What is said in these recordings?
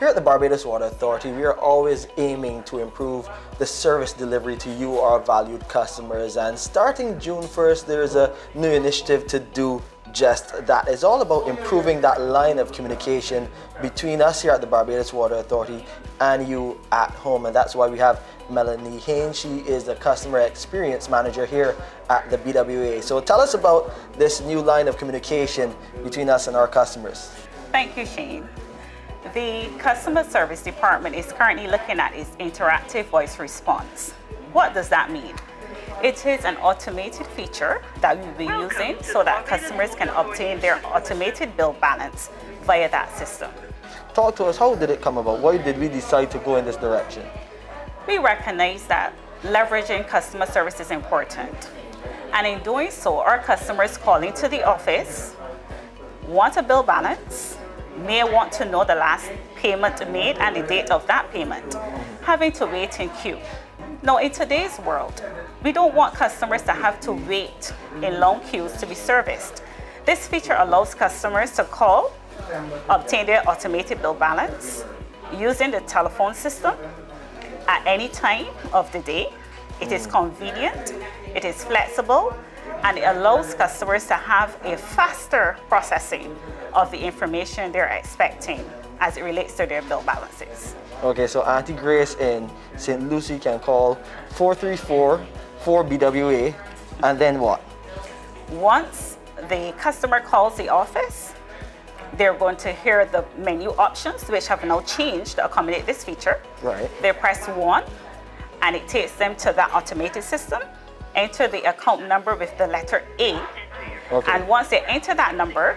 Here at the Barbados Water Authority, we are always aiming to improve the service delivery to you, our valued customers. And starting June 1st, there's a new initiative to do just that. It's all about improving that line of communication between us here at the Barbados Water Authority and you at home. And that's why we have Melanie Haynes. She is the customer experience manager here at the BWA. So tell us about this new line of communication between us and our customers. Thank you, Shane. The customer service department is currently looking at its interactive voice response. What does that mean? It is an automated feature that we'll be using so that customers can obtain their automated bill balance via that system. Talk to us, how did it come about? Why did we decide to go in this direction? We recognize that leveraging customer service is important. And in doing so, our customers calling to the office want a bill balance, may want to know the last payment made and the date of that payment, having to wait in queue. Now, in today's world, we don't want customers to have to wait in long queues to be serviced. This feature allows customers to call, obtain their automated bill balance using the telephone system at any time of the day. It is convenient, it is flexible, and it allows customers to have a faster processing of the information they're expecting as it relates to their bill balances. Okay, so Auntie Grace in St. Lucy can call 434 4BWA and then what? Once the customer calls the office, they're going to hear the menu options, which have now changed to accommodate this feature. Right. They press one, and it takes them to that automated system. Enter the account number with the letter A. Okay. And once they enter that number,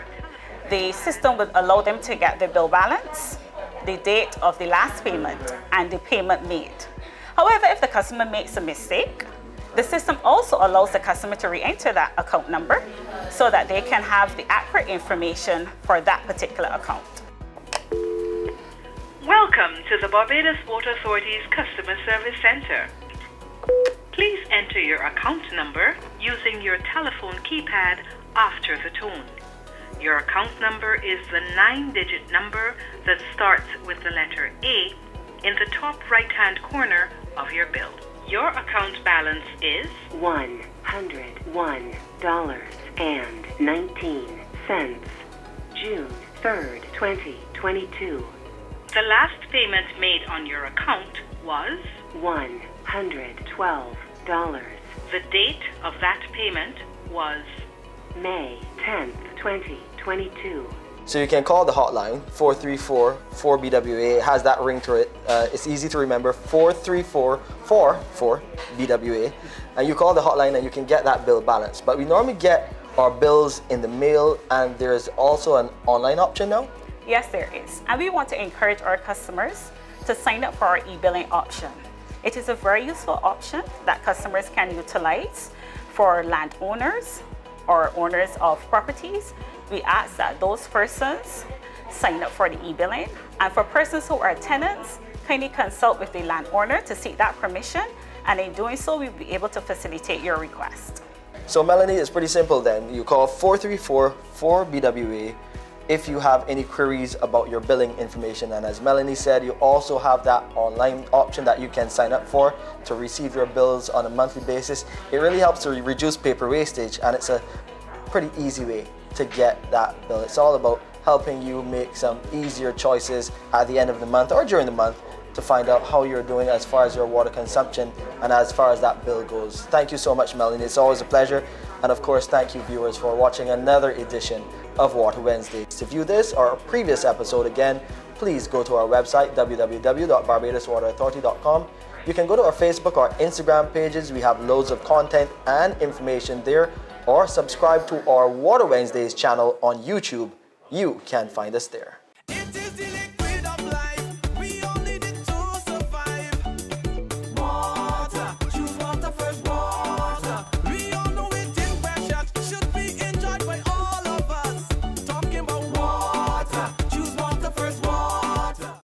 the system will allow them to get the bill balance, the date of the last payment, and the payment made. However, if the customer makes a mistake, the system also allows the customer to re-enter that account number so that they can have the accurate information for that particular account. Welcome to the Barbados Water Authority's Customer Service Center. Please enter your account number using your telephone keypad after the tone. Your account number is the nine-digit number that starts with the letter A in the top right-hand corner of your bill. Your account balance is $101.19. June 3rd, 2022. the last payment made on your account was $112. the date of that payment was May 10th, 2022. So you can call the hotline 434 4BWA. It has that ring to it. Uh, it's easy to remember 434 44 BWA. And you call the hotline and you can get that bill balance. But we normally get our bills in the mail and there's also an online option now. Yes, there is. And we want to encourage our customers to sign up for our e-billing option. It is a very useful option that customers can utilize for landowners or owners of properties. We ask that those persons sign up for the e-billing. And for persons who are tenants, kindly consult with the landowner to seek that permission. And in doing so, we'll be able to facilitate your request. So Melanie, it's pretty simple then. You call 434 4BWA if you have any queries about your billing information. And as Melanie said, you also have that online option that you can sign up for to receive your bills on a monthly basis. It really helps to reduce paper wastage and it's a pretty easy way to get that bill. It's all about helping you make some easier choices at the end of the month or during the month to find out how you're doing as far as your water consumption and as far as that bill goes. Thank you so much, Melanie. It's always a pleasure. And of course, thank you viewers for watching another edition of Water Wednesdays. To view this or a previous episode again, please go to our website, www.barbadoswaterauthority.com. You can go to our Facebook or Instagram pages. We have loads of content and information there. Or subscribe to our Water Wednesdays channel on YouTube. You can find us there.